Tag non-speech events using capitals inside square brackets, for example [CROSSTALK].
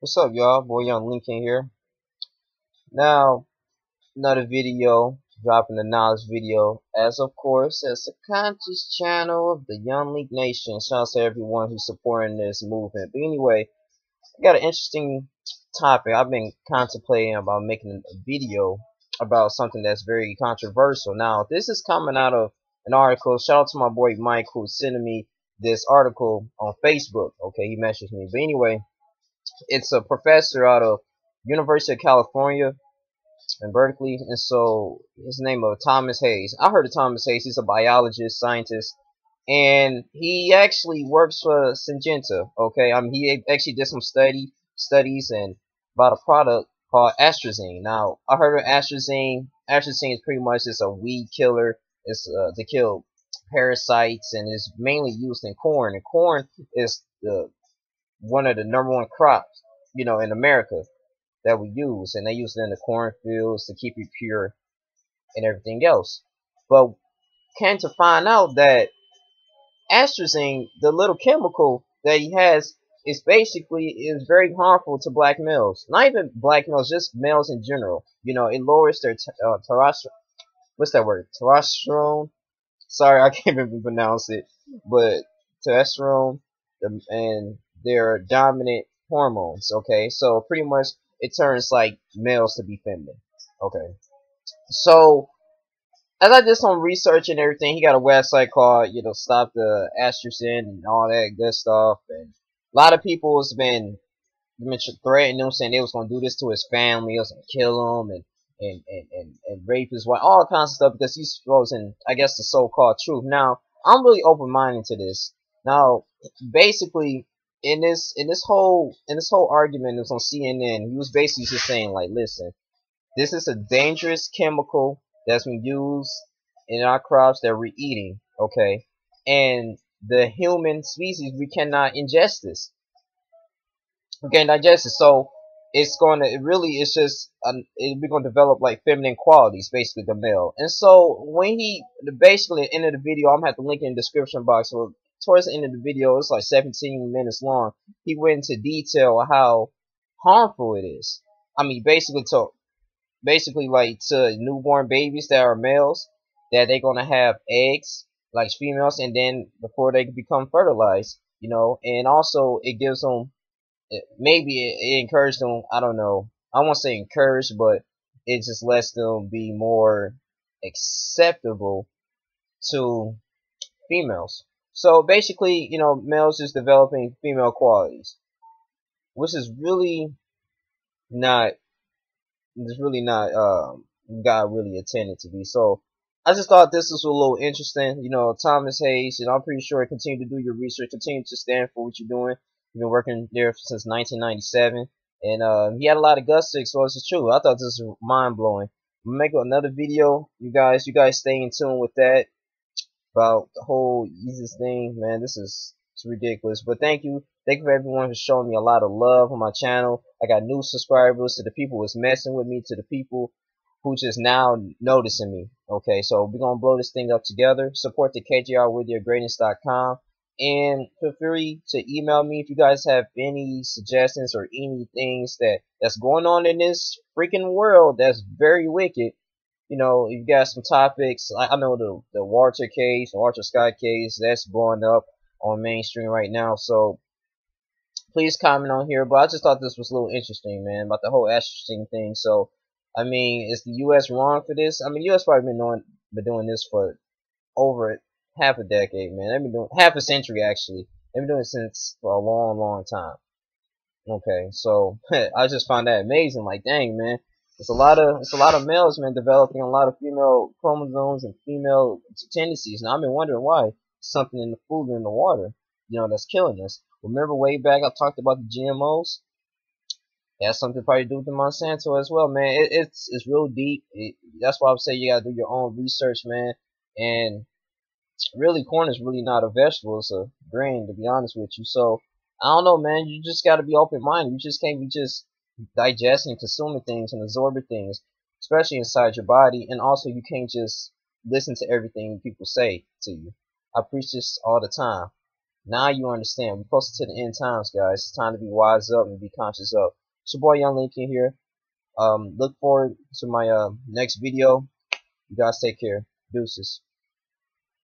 What's up, y'all? Boy Young Lincoln here. Now, another video, dropping a knowledge video, as of course, as the conscious channel of the Yunglink Nation. Shout out to everyone who's supporting this movement. But anyway, I got an interesting topic. I've been contemplating about making a video about something that's very controversial. Now, this is coming out of an article. Shout out to my boy Mike who's sending me this article on Facebook. Okay, he messaged me. But anyway, it's a professor out of University of California in Berkeley, and so his name is Thomas Hayes. I heard of Thomas Hayes. He's a biologist, scientist, and he actually works for Syngenta. Okay, I mean he actually did some study studies and about a product called atrazine. Now I heard of atrazine. Atrazine is pretty much just a weed killer. It's uh, to kill parasites and it's mainly used in corn. And corn is the one of the number one crops, you know, in America that we use, and they use it in the cornfields to keep it pure and everything else. But came to find out that atrazine, the little chemical that he has, is basically is very harmful to black males. Not even black males, just males in general. You know, it lowers their uh, testosterone. What's that word? Testosterone. Sorry, [LAUGHS] I can't even pronounce it. But testosterone and their dominant hormones. Okay, so pretty much it turns like males to be feminine. Okay, so as I did some research and everything, he got a website called you know Stop the Estrogen and all that good stuff, and a lot of people has been been threatening him, saying they was gonna do this to his family, was gonna kill him, and and, and, and, and rape his wife, all kinds of stuff because he's exposing, I guess, the so-called truth. Now, I'm really open-minded to this. Now, basically, in this in this whole in this whole argument that was on CNN, he was basically just saying like, listen, this is a dangerous chemical that's been used in our crops that we're eating, okay? And the human species, we cannot ingest this. We can't digest it. So it's going to, it really, it's just, it, we're going to develop like feminine qualities, basically the male. And so when he, basically, the end of the video, I'm going to have to link in the description box. So towards the end of the video, it's like 17 minutes long. He went into detail how harmful it is. I mean, basically to, basically like to newborn babies that are males, that they're gonna have eggs like females, and then before they become fertilized, you know, and also it gives them, maybe it, it encourages them. I don't know. I won't say encourage, but it just lets them be more acceptable to females. So basically, you know, males is developing female qualities, which is really not, it's really not, um, God really intended to be. So I just thought this was a little interesting. You know, Thomas Hayes, and I'm pretty sure continue to do your research, continue to stand for what you're doing. You've been working there since 1997, and uh, he had a lot of guts to expose the truth. I thought this was mind blowing. Make another video, you guys. You guys stay in tune with that about the whole Jesus thing, man. This is it's ridiculous. But thank you. Thank you for everyone for showing me a lot of love on my channel. I got new subscribers to the people who's messing with me, to the people who just now noticing me. Okay, so we're gonna blow this thing up together. Support the KJRWithYourGreatness.com and feel free to email me if you guys have any suggestions or any things that that's going on in this freaking world that's very wicked you know, you got some topics. I, I know the the Walter case, the Walter Scott case, that's blowing up on mainstream right now. So please comment on here. But I just thought this was a little interesting, man, about the whole interesting thing. So I mean, is the U.S. wrong for this? I mean, U.S. probably been doing been doing this for over half a decade, man. They've been doing half a century actually. They've been doing it since for a long, long time. Okay, so [LAUGHS] I just found that amazing. Like, dang, man, it's a lot of it's a lot of males, man, developing a lot of female chromosomes and female tendencies. Now I've been wondering why something in the food and in the water, you know, that's killing us. Remember way back I talked about the GMOs. It has something probably do with the Monsanto as well, man. It, it's it's real deep. It, that's why I'm saying you gotta do your own research, man. And really, corn is really not a vegetable; it's a grain, to be honest with you. So I don't know, man. You just gotta be open minded. You just can't be just digesting, consuming things, and absorbing things, especially inside your body. And also, you can't just listen to everything people say to you. I preach this all the time. Now you understand. We're closer to the end times, guys. It's time to be wise up and be conscious of. It's your boy Young Lincoln here. Um, look forward to my uh, next video. You guys take care. Deuces.